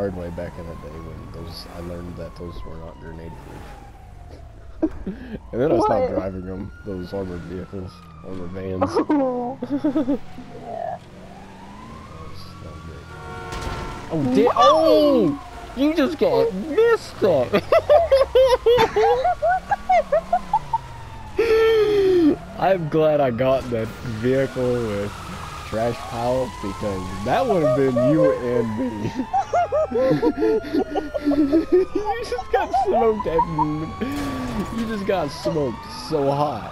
hard way back in the day when those I learned that those were not grenade proof. and then I stopped driving them, those armored vehicles, armored vans. Oh. yeah. That was great. Oh, di- oh! You just got missed it. I'm glad I got that vehicle with trash pile because that would have been you and me. you just got smoked. At, you just got smoked so hot.